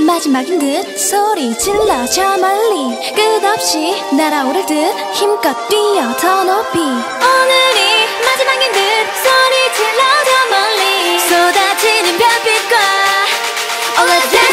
마지막인 듯 소리 질러 저 멀리 끝없이 날아오를 듯 힘껏 뛰어 더 높이. 오늘이 마지막인 듯 소리 질러 저 멀리 쏟아지는 별빛과 All I